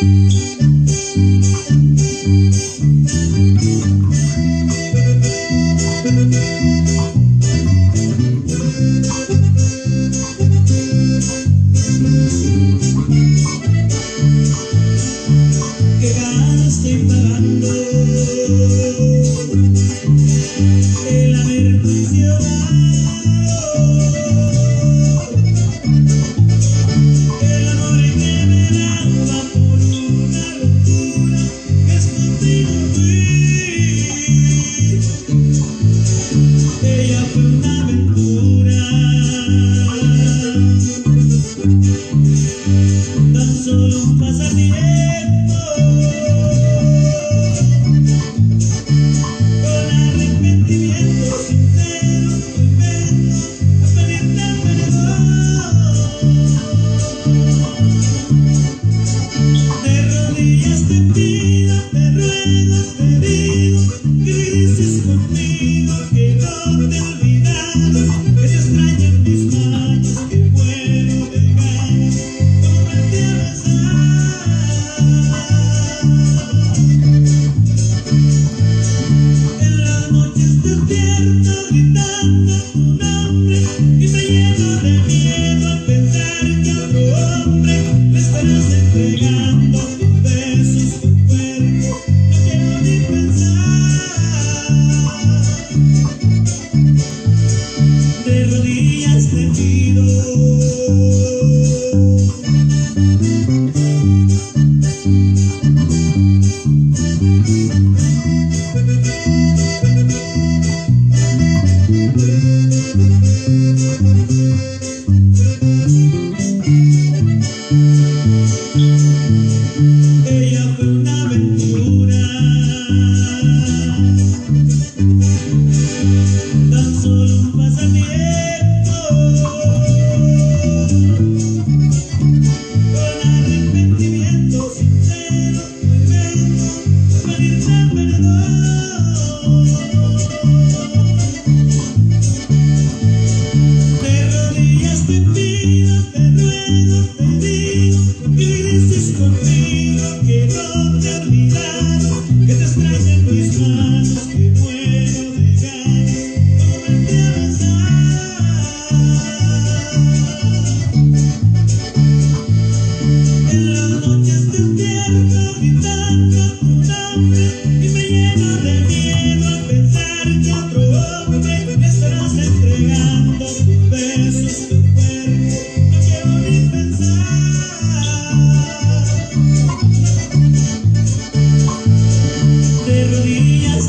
Música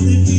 the